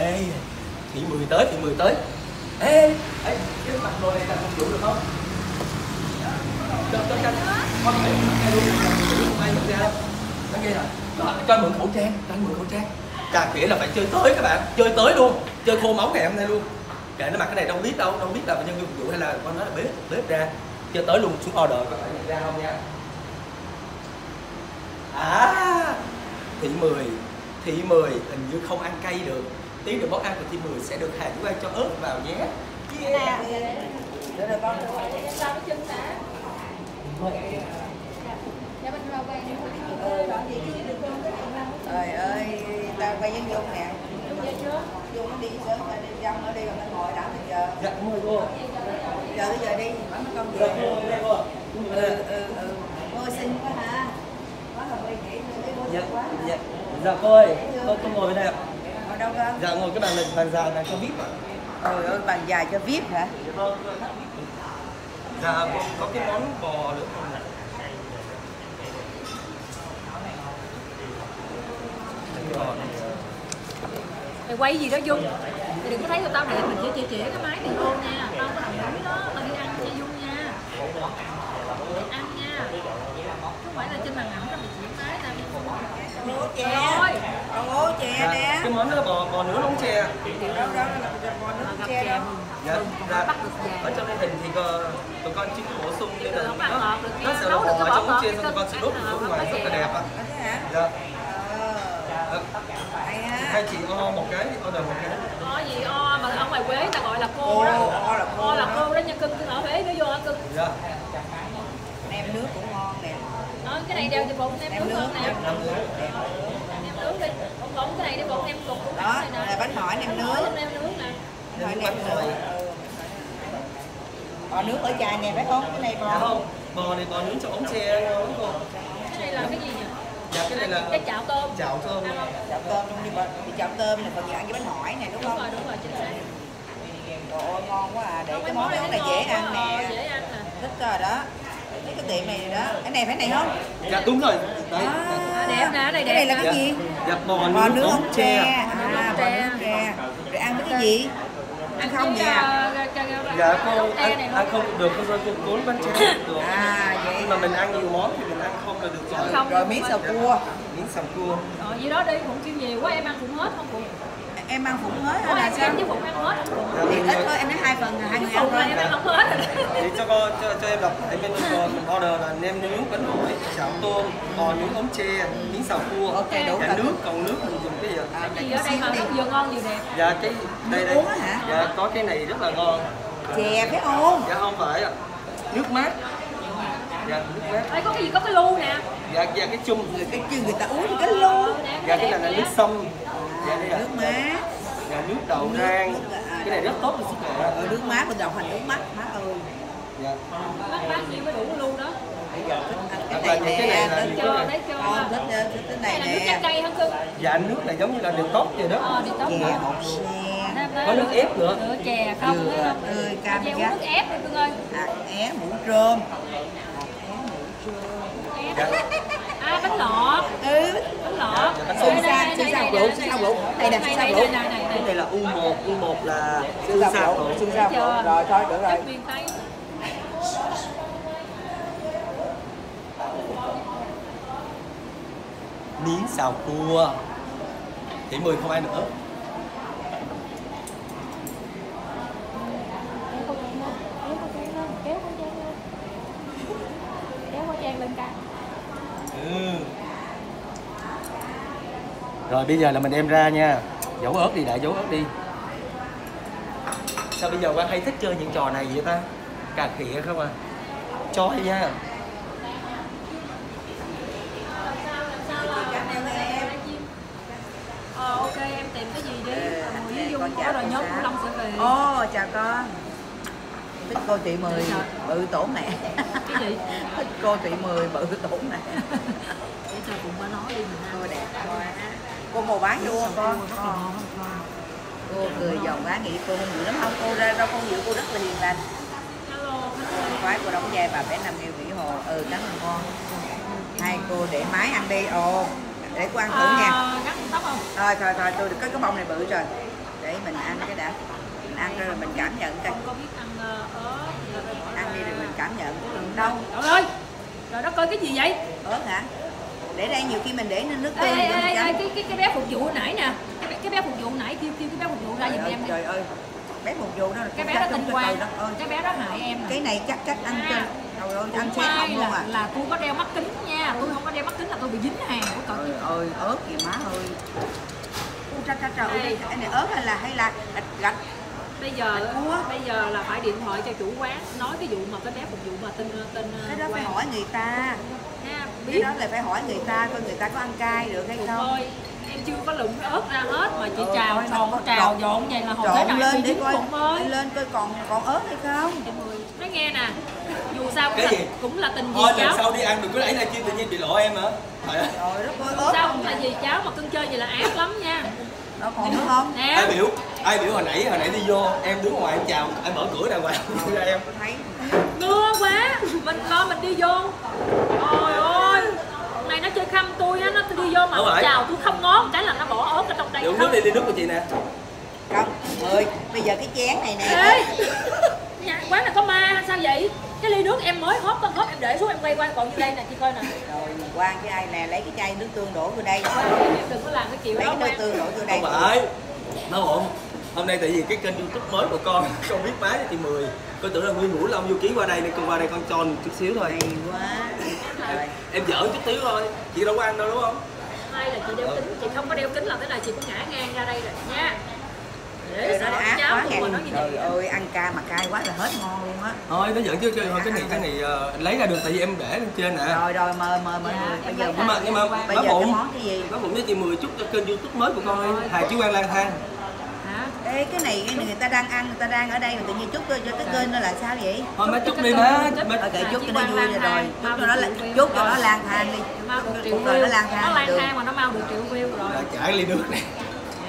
ê thị mười tới thị mười tới. Ê ê cái mặt đồ này là phục vụ được không? Cho cho cho. Con phải ai luôn không ai nhận ra đâu nó nghe rồi đó, cho mượn khẩu trang cho mượn khẩu trang. Cà khỉa là phải chơi tới các bạn. Chơi tới luôn. Chơi khô máu ngày hôm nay luôn. Kệ nó mặc cái này đâu biết đâu đâu biết là nhân viên phục vụ hay là con nói là bếp bếp ra. Chơi tới luôn xuống order các phải nhận ra không nha? À thị mười thị mười hình như không ăn cay được tí nữa món ăn của thị mười sẽ được hàng của anh cho ớt vào nhé. Yeah. Để rồi con Sao cái chân đã? Dạ bên vào vàng Trời ơi, tao quay với Dung nè? Dung nó đi sớm, tao đi trong ở đây còn nó ngồi đã bây giờ. Dạ rồi cô Giờ tới giờ đi, bắn con dạ về. cô dạ cô Ừ, ừ, ừ. Cô xinh quá hả? Quá là quay nghĩ nữa, cái cô dạ quá. dạ. Dạ cô ơi cô cô ngồi bên đây ạ Ở đâu con? dạ ngồi cái bàn này bàn dài này cho vip ạ. Trời ơi, bàn dài cho VIP hả? dạ có, có cái món bò nữa không ạ? Cái bò này, Mày quay gì đó Dung? Mày đừng có thấy tụi tao đẹp mình chỉ chỉ chỉ cái máy này vô nha. Tao có đồng ý đó Tao đi ăn cho Dung nha. Đi ăn nha. Không phải là trên màn ảnh tao mày chỉ máy tao chè Rồi Con ố chè dạ, nè. cái món đó là bò bò nướng nóng chè Đâu đâu là con nước gặp chè chè mừng dạ, dạ. ở trong cái hình thì có, tụi con chưa bổ sung nên là nó, nó sẽ là bò ở bò trong chia cái xong tụi con sẽ đốt ở ngoài rất là đẹp Ở dạ. Ờ, Dạ. hay ha hai chị o một cái order một cái? O gì? O mà ở ngoài Quế ta gọi là cô đó. O là cô O là cô đó nha cưng. Ở Huế nó vô hả cưng. Dạ. Nem nước cũng ngon nè. Đó, cái này đeo cho bụng nem nướng nước, hơn nè. nem nước nướng đi bụng cái này đi bụng nem cục cũng Đó, này nè. là bánh hỏi nem Bánh nướng. hỏi nem nướng nè. Hỏi nem nước Ừ. Bò nước ở chai nè phải không? Cái này dạ bò không bò này bò nướng trong ống tre ngon lắm cô cái này là cái gì nhỉ? Dạ cái này là cái chảo tôm. Chảo Ăn không? chảo tôm luôn đi bò đi chảo tôm này còn gì ăn với bánh hỏi nè đúng đúng không? rồi đúng rồi chính xác. Trời ơi ngon quá à, để cái món này này dễ ăn ờ, nè dễ ăn nè. Thích rồi đó. Cái tiệm này đó. Cái này phải này không? dạ đúng rồi. Đấy. À, đẹp nè cái này Cái này đẹp là cái gì? Dạ bò Bò nướng nướng ống tre tre À, bò nướng tre Rồi ăn với cái gì? Ăn không vậy à? dạ cô ăn, ăn không được cô cô cuốn bánh tre được. À vậy. Nhưng mà mình ăn nhiều món thì mình ăn không là được rồi. Không Rồi miếng xào cua. Miếng sầm cua. Rồi gì đó đi cũng kêu nhiều quá em ăn cũng hết không cũng Em ăn phụng hết hay là em sao? em với Phụng ăn hết. Thì ít thôi, em nói hai phần, hai người ăn thôi. em ăn không hết. Thì cho cô cho, cho em đọc ở bên mình mình order là nem nướng bánh hỏi chảo tôm bò nướng ống tre miếng xào cua. Ok, đủ dạ rồi. nước còn nước mình dùng cái gì À, Gì để ở đây mà vừa ngon vừa đẹp. Dạ cái đây đây. uống hả? dạ có cái này rất là ngon. Chè phải không? dạ không phải ạ. Nước mát. Dạ nước mát. Đây có cái gì có cái lu nè. Dạ dạ cái chung Người cái chứ người ta uống thì cái lu. Dạ cái này là nước sâm dạ Nước mát dạ nước đậu rang. Cái này rất tốt cho sức khỏe. Ở nước mát mình đọc thành nước mắt Má ơi. Dạ. Bác bác gì mới đủ cái lu đó cái là này nè này là thích cho Con thích thích thích cái Này là nước trái nè cây hả cưng dạ nước này giống như là đường tốt vậy đó. Ờ đi tốt Chè rồi bột xe. Có nước ép nữa. Nữa chè không Dừa tươi cam giác nước ép đi cưng ơi. Hạt é mũ trôm Hạt é mũ trôm dạ À bánh lọt Ừ Bánh lọt Dạ, bánh Xương lọt. xa, xương xa lỗ, xương xa lỗ Đây nè, xương xa lỗ Này này này cái này là U1 U1 là Xương sạc lỗ, xương xa lỗ Rồi thôi được rồi miếng xào cua. Thì 10 không ai nữa Kéo con trang lên Kéo con trang lên Kéo con trang lên Kéo con trang lên ca ừ. Rồi bây giờ là mình đem ra nha. Dấu ớt đi đại dấu ớt đi. Sao bây giờ quan hay thích chơi những trò này vậy ta? Cà khịa không à? Choi nha. Ờ ok em tìm cái gì đi? Với Dung có chào rồi xã. của Long sẽ về. Ô chào con. Thích cô chị mười bự tổ mẹ. Cái gì? Thích cô chị mười bự tổ mẹ. Để cho cùng ba nói đi mình ăn Cô đẹp quá Cô màu bán vô không con? Cô cười giàu quá nghĩ cô không dịu lắm. Không? Cô ra đâu không dịu cô rất là hiền lành. Hello Cô đóng vai bà bé Nam yêu Mỹ Hồ. Ừ cảm ơn con. Hai cô để máy ăn đi. Ồ để cô ăn thử nha. À, Thôi thôi thôi tôi được có cái bông này bự rồi. Để mình ăn cái đã. Mình ăn rồi mình cảm nhận coi. Ăn ờ, ăn đi rồi mình cảm nhận. Đâu trời ơi trời đất ơi cái gì vậy? Ớt hả? Để đây nhiều khi mình để nên nước tương ê, ê, ê, chấm cái, cái, cái bé phục vụ hồi nãy nè. Cái, bé- cái bé phục vụ hồi nãy kêu kêu cái bé phục vụ ra giùm em đi. trời ơi. Bé phục vụ đó là cái bé đó đất ơi. Cái bé đó hại em nè cái này chắc chắc ăn cho À. trời ơi ăn xét không luôn là, à. là tôi có đeo mắt kính nha. Tôi không có đeo mắt kính là tôi bị dính hàng của trời ơi ớt kìa má ơi. Trời trời trời. Cái này ớt hay là hay là gạch gạch? Bây giờ bây giờ là phải điện thoại cho chủ quán nói cái vụ mà cái bé phục vụ mà tên tên cái đó phải hỏi người ta. Ha biết đó là phải hỏi người ta coi người ta có ăn cay được hay không. thôi em chưa có lụm ớt ra hết mà chị Ừ, trào trộn trào dọn vậy là hồi thế nào lên để coi ơi lên coi còn còn ớt hay không. Chị Mười, nói nghe nè dù sao cũng Cái là, gì? cũng là tình thôi gì lần cháu. sau đi ăn đừng có đẩy ra chi tự nhiên bị lộ em hả? Trời ơi. Rồi đó coi dù ớt. sao cũng là gì cháu mà cưng chơi vậy là ác lắm nha. Nó còn nữa không? Ai nè biểu ai biểu hồi nãy hồi nãy đi vô em đứng ngoài em chào em mở cửa đàng hoàng ra em. thấy. Mưa quá mình lo mình đi vô. ôi ôi Khăm tôi á nó đi vô mà Đúng nó chào tôi không ngón cái là nó bỏ ớt ở trong đây không nước đi đi nước của chị nè. Không mười bây giờ cái chén này nè. Ê. Nhà quán này có ma hay sao vậy? Cái ly nước em mới hóp con hóp em để xuống em quay qua còn như đây nè chị coi nè. Rồi quan cái ai nè lấy cái chai nước tương đổ vô đây. Đừng có làm cái kiểu lấy đó cái nước tương đổ vô đây. Không phải. Nó ổn hôm nay tại vì cái kênh youtube mới của con con biết máy cho chị mười. Con tưởng là nguyên ngũ long du ký qua đây nên con qua đây con cho một chút xíu thôi. Hay quá rồi em giỡn chút xíu thôi. Chị đâu có ăn đâu đúng không? Hay là chị đeo kính. Chị không có đeo kính là thế này chị cũng ngã ngang ra đây rồi nha. Để nó ác quá kìa. như trời ơi ăn ca mà cay quá là hết ngon luôn á. Thôi nó giỡn chứ chứ thôi cái này cái này ờ, lấy ra được tại vì em để lên trên nè. Rồi rồi mời mời mọi Dạ, bây giờ nhưng mà nhưng mà bây bá giờ cái bụng. món cái gì? Bá bụng với chị mười chút cho kênh youtube mới của con hà chí quan lang thang Ê, cái này cái này người ta đang ăn người ta đang ở đây mà tự nhiên chút cho cái kênh nó là sao vậy? Thôi má chút đi má. má kệ chút cho nó vui rồi rồi. Chút cho nó triệu chút cho nó rồi. lang thang đi. Cuộc đời nó nó thang lang được. thang mà nó mau được triệu view rồi. Trả ly nước này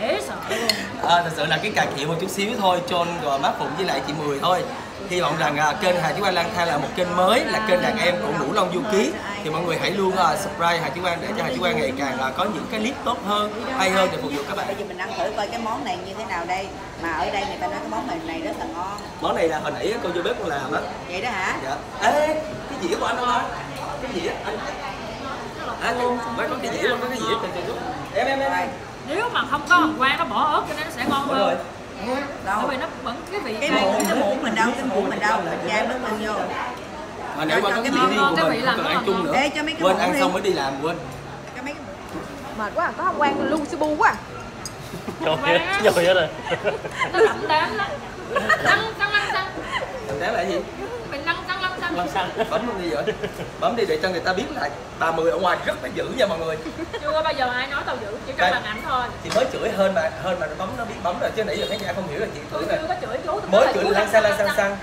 dễ sợ luôn. À, thật sự là cái cà khịa một chút xíu thôi John và má phụng với lại chị mười thôi. Hy vọng rằng à, kênh Hà Chí Quang lang thang là một kênh mới là kênh đàn em của Ngũ Long Du Ký thì mọi người hãy luôn à, subscribe Hà Chí Quang để cho Hà Chí Quang ngày càng à, có những cái clip tốt hơn hay hơn để phục vụ các bạn. Bây giờ mình ăn thử coi cái món này như thế nào đây. Mà ở đây người ta nói cái món này này rất là ngon. Món này là hồi nãy cô vô bếp con làm á. Vậy đó hả? Dạ. Ê cái dĩa của anh đâu anh cái dĩa anh. À, cái, có cái dĩa không có cái dĩa trên chút. Em em em nếu mà không có hoàng quan nó bỏ ớt cho nên nó sẽ ngon hơn. đâu? Bởi vì nó vẫn cái vị cái muỗng cái muỗng mình đâu cái muỗng mình đâu? chan nước mình vô mà nếu mà có cái riêng ngon, của mình không cần ăn chung nữa. Ê, cho mấy cái quên ăn đi. xong mới đi làm quên. Cái mấy mệt quá có không quan lu su bu quá. Nhồi hết, nhồi hết rồi. nó đậm đám lắm. Căng căng lăng căng Thằng đáng là gì? Mình lăng căng lăng căng Làm sao? bấm luôn đi vậy. Bấm đi để cho người ta biết là bà mười ở ngoài rất là dữ nha mọi người. Chưa bao giờ ai nói tao dữ chỉ trong màn ảnh thôi. Chị mới chửi hơn mà hơn mà nó bấm nó biết bấm rồi chứ nãy giờ khán giả không hiểu là chị chửi tôi Mới là chửi lăng xăng, lăng xăng, xăng.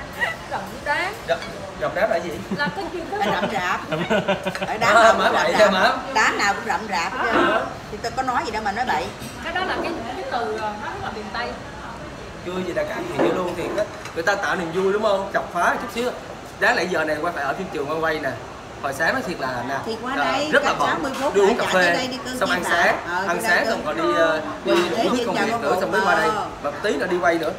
Đậm đám. Rập rập đáp là gì? Là cái chuyện đó. Rậm rạp. Ở À, đám nào cũng rậm rạp. má. đám nào cũng rậm rạp. Chứ thì tôi có nói gì đâu mà nói bậy. Cái đó là cái cái từ ờ, nó rất là miền tây. Vui gì đã thiện vô luôn thì người ta tạo niềm vui đúng không? Chọc phá chút xíu. Đáng lẽ giờ này qua phải ở phim trường quay quay nè. Hồi sáng nó thiệt là nè. Thì qua đây, rất là bận. 60 phút đi uống cà phê đây đi cưng xong ăn sáng. Ờ, ăn sáng xong cưng. còn đi ờ, đi thế công việc nữa xong mới qua đây. Và một tí nữa đi quay nữa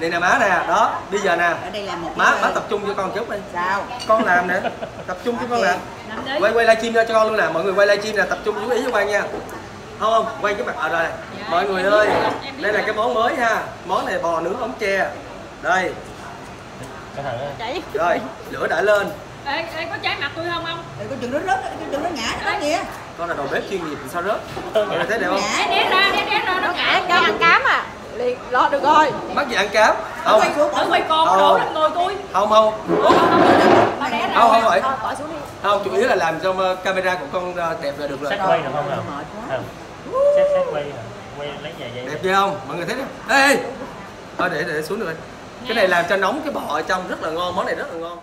đây nè má nè đó bây giờ nè. Ở đây là một má má tập trung cho con chút đi. Sao? Con làm nè tập trung cho con làm. Quay quay livestream cho con luôn nè. Mọi người quay livestream nè tập trung chú ý cho quan nha. Không không quay cái mặt ở đây Dạ, mọi người ơi đây là cái món mới ha. Món này bò nướng ống tre. Đây. Rồi lửa đã lên. Ê, ê có trái mặt tôi không không Ê, con chừng nó rớt con chừng nó ngã đó kìa. Con là đầu bếp chuyên nghiệp sao rớt? Mọi người thấy đẹp không? Ngã né ra né ra nó ngã. cho ăn cám à liền lo được rồi. Mắc gì ăn cám? Không. quay xuống. Quay con Ờ. đổ lên người tôi. Không không. Không không đi. Không chủ yếu là làm cho ờ, camera của con ờ, đẹp là được rồi. Xét quay được không nào? Xét xét quay nè. Quay lấy dây. đẹp chưa không? Mọi người thấy không? Ê! Ê. thôi để để xuống được rồi. Cái này làm cho nóng cái bò ở trong rất là ngon món này rất là ngon